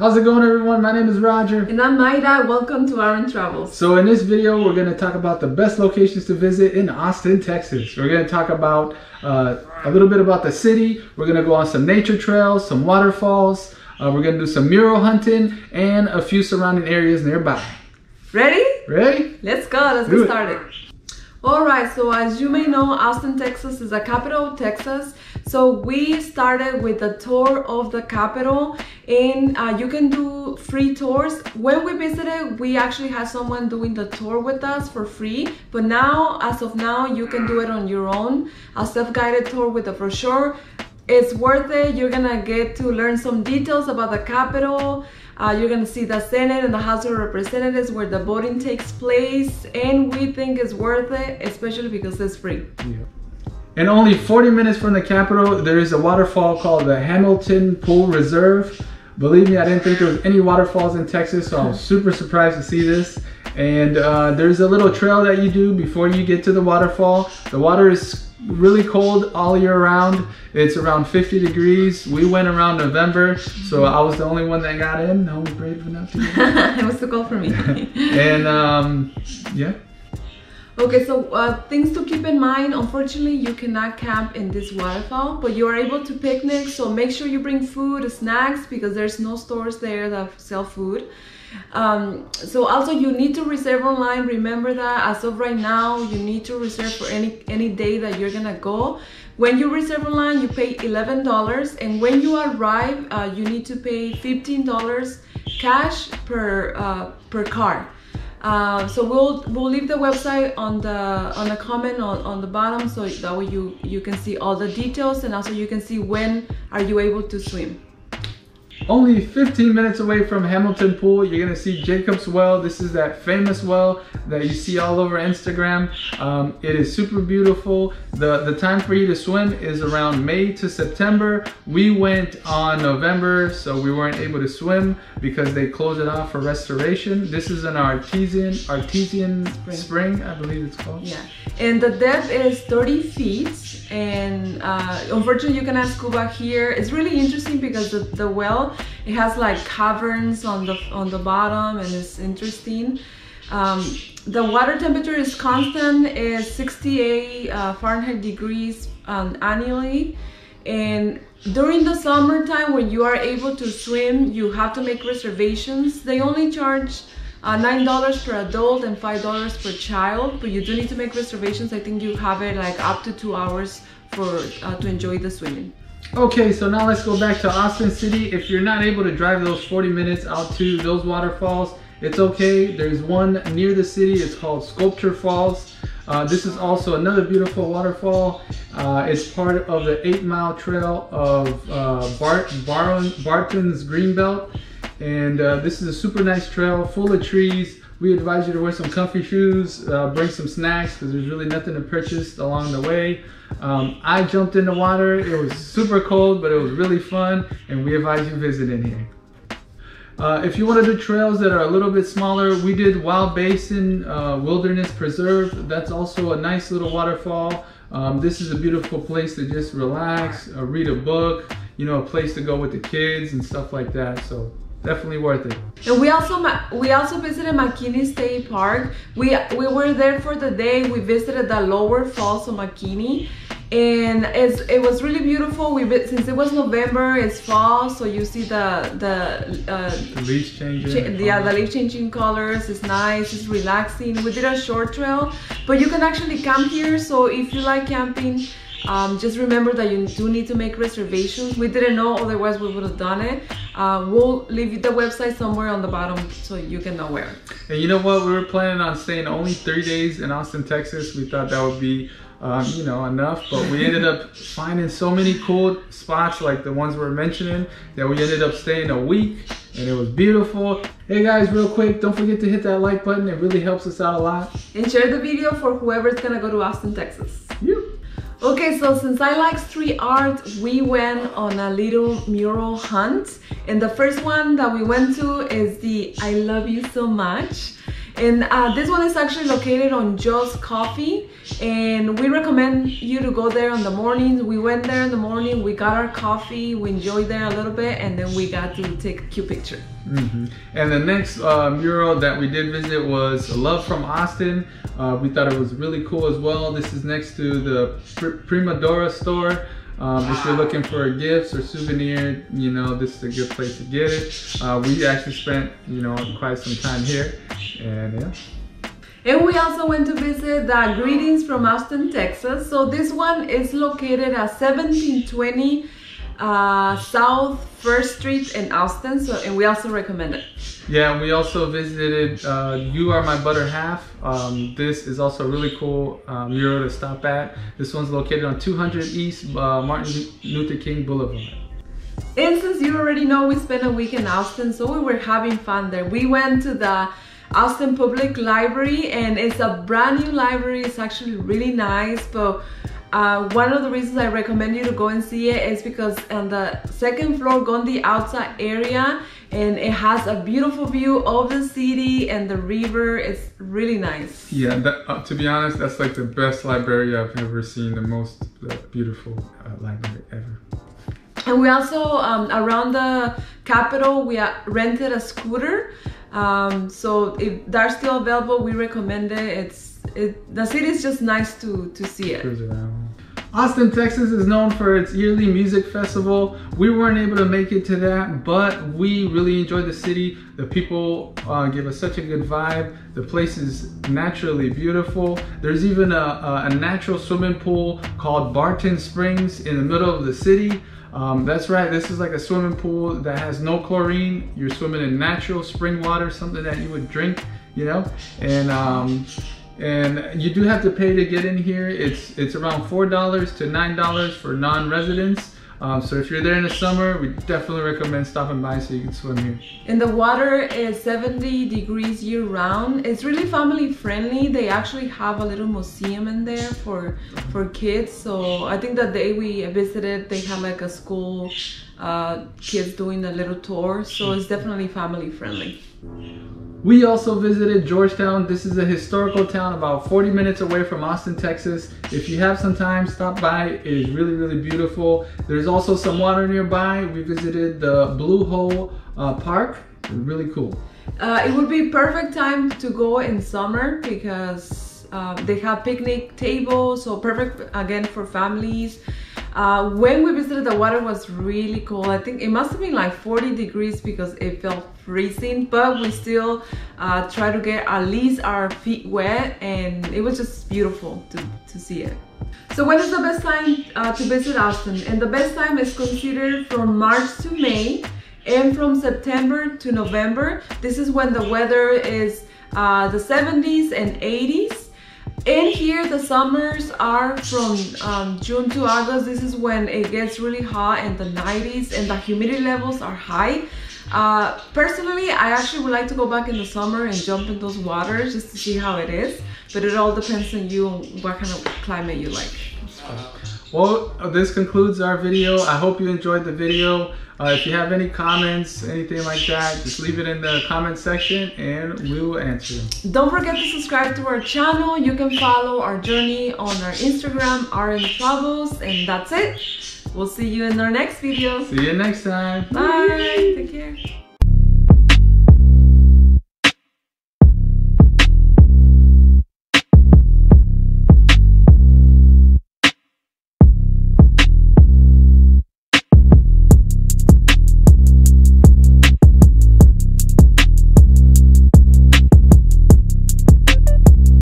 How's it going everyone? My name is Roger. And I'm Maida. Welcome to RM Travels. So in this video, we're going to talk about the best locations to visit in Austin, Texas. We're going to talk about uh, a little bit about the city. We're going to go on some nature trails, some waterfalls. Uh, we're going to do some mural hunting and a few surrounding areas nearby. Ready? Ready? Let's go. Let's Do get it. started. All right, so as you may know, Austin, Texas is the capital of Texas. So we started with a tour of the Capitol and uh, you can do free tours. When we visited, we actually had someone doing the tour with us for free. But now, as of now, you can do it on your own. A self-guided tour with a brochure. It's worth it. You're gonna get to learn some details about the Capitol. Uh, you're gonna see the Senate and the House of Representatives where the voting takes place, and we think it's worth it, especially because it's free. Yeah. And only 40 minutes from the capital, there is a waterfall called the Hamilton Pool Reserve. Believe me, I didn't think there was any waterfalls in Texas, so I was super surprised to see this. And uh, there's a little trail that you do before you get to the waterfall. The water is really cold all year round. It's around 50 degrees. We went around November, so I was the only one that got in. No one brave enough to get it was the call for me. And um, yeah, Okay, so uh, things to keep in mind. Unfortunately, you cannot camp in this waterfall, but you are able to picnic. So make sure you bring food, snacks, because there's no stores there that sell food. Um, so also you need to reserve online. Remember that as of right now, you need to reserve for any any day that you're gonna go. When you reserve online, you pay eleven dollars, and when you arrive, uh, you need to pay fifteen dollars cash per uh, per car. Uh, so we'll we'll leave the website on the on the comment on, on the bottom so that way you you can see all the details and also you can see when are you able to swim. Only 15 minutes away from Hamilton Pool, you're gonna see Jacob's Well. This is that famous well that you see all over Instagram. Um, it is super beautiful. The, the time for you to swim is around May to September. We went on November, so we weren't able to swim because they closed it off for restoration. This is an artesian, artesian Spring. spring, I believe it's called. Yeah, and the depth is 30 feet, and uh, unfortunately you cannot scuba here. It's really interesting because the, the well it has like caverns on the on the bottom, and it's interesting. Um, the water temperature is constant, is 68 uh, Fahrenheit degrees um, annually, and during the summertime when you are able to swim, you have to make reservations. They only charge uh, nine dollars per adult and five dollars per child, but you do need to make reservations. I think you have it like up to two hours for uh, to enjoy the swimming. Okay, so now let's go back to Austin City. If you're not able to drive those 40 minutes out to those waterfalls, it's okay. There's one near the city. It's called Sculpture Falls. Uh, this is also another beautiful waterfall. Uh, it's part of the eight mile trail of uh, Bart, Baron, Barton's Greenbelt. And uh, this is a super nice trail full of trees. We advise you to wear some comfy shoes, uh, bring some snacks because there's really nothing to purchase along the way. Um, I jumped in the water. It was super cold, but it was really fun, and we advise you visiting here. Uh, if you want to do trails that are a little bit smaller, we did Wild Basin uh, Wilderness Preserve. That's also a nice little waterfall. Um, this is a beautiful place to just relax, uh, read a book, you know, a place to go with the kids and stuff like that. So definitely worth it. And we also we also visited McKinney State Park. We we were there for the day. We visited the lower falls of McKinney, and it's, it was really beautiful. We since it was November, it's fall, so you see the the uh, The leaves changing. Ch- yeah, the leaf changing colors It's nice, it's relaxing. We did a short trail, but you can actually camp here. So if you like camping, um, just remember that you do need to make reservations. We didn't know, otherwise we would have done it. Uh, we'll leave the website somewhere on the bottom so you can know where. And you know what? We were planning on staying only three days in Austin, Texas. We thought that would be, um, you know, enough. But we ended up finding so many cool spots like the ones we're mentioning that we ended up staying a week and it was beautiful. Hey guys, real quick, don't forget to hit that like button. It really helps us out a lot. And share the video for whoever's gonna go to Austin, Texas. You. Okay, so since I like street art, we went on a little mural hunt. And the first one that we went to is the I Love You So Much. And uh, this one is actually located on Jo's Coffee. And we recommend you to go there in the mornings. We went there in the morning, we got our coffee, we enjoyed there a little bit, and then we got to take a cute picture. Mm-hmm. And the next uh, mural that we did visit was Love from Austin. Uh, we thought it was really cool as well. This is next to the Pr- Prima Dora store. Um, if you're looking for gifts or souvenir, you know, this is a good place to get it. Uh, we actually spent, you know, quite some time here. And yeah. And we also went to visit the Greetings from Austin, Texas. So this one is located at 1720 uh, South First Street in Austin. So and we also recommend it. Yeah, and we also visited uh, You Are My Butter Half. Um, this is also a really cool uh, mural to stop at. This one's located on 200 East uh, Martin Luther King Boulevard. And since you already know we spent a week in Austin, so we were having fun there. We went to the Austin Public Library and it's a brand new library. It's actually really nice, but uh, one of the reasons I recommend you to go and see it is because on the second floor, go in the outside area and it has a beautiful view of the city and the river. It's really nice. Yeah, that, uh, to be honest, that's like the best library I've ever seen, the most uh, beautiful uh, library ever. And we also, um, around the capital, we uh, rented a scooter. Um, so if they're still available, we recommend it. It's it, the city is just nice to to see it. Austin, Texas is known for its yearly music festival. We weren't able to make it to that, but we really enjoyed the city. The people uh, give us such a good vibe. The place is naturally beautiful. There's even a, a, a natural swimming pool called Barton Springs in the middle of the city. Um, that's right, this is like a swimming pool that has no chlorine. You're swimming in natural spring water, something that you would drink, you know? And um, and you do have to pay to get in here. It's it's around four dollars to nine dollars for non-residents. Um, so if you're there in the summer, we definitely recommend stopping by so you can swim here. And the water is 70 degrees year round. It's really family friendly. They actually have a little museum in there for for kids. So I think the day we visited, they had like a school uh, kids doing a little tour. So it's definitely family friendly. We also visited Georgetown. This is a historical town about 40 minutes away from Austin, Texas. If you have some time, stop by. It is really, really beautiful. There's also some water nearby. We visited the Blue Hole uh, Park. Really cool. Uh, it would be perfect time to go in summer because uh, they have picnic tables, so perfect again for families. Uh, when we visited, the water was really cold. I think it must have been like 40 degrees because it felt freezing, but we still uh, try to get at least our feet wet and it was just beautiful to, to see it. So when is the best time uh, to visit Austin? And the best time is considered from March to May and from September to November. This is when the weather is uh, the 70s and 80s in here, the summers are from um, June to August. This is when it gets really hot in the 90s and the humidity levels are high. Uh, personally, I actually would like to go back in the summer and jump in those waters just to see how it is. But it all depends on you what kind of climate you like. Well, this concludes our video. I hope you enjoyed the video. Uh, if you have any comments, anything like that, just leave it in the comment section and we will answer. Don't forget to subscribe to our channel. You can follow our journey on our Instagram, RM Travels, and that's it. We'll see you in our next video. See you next time. Bye. Take care.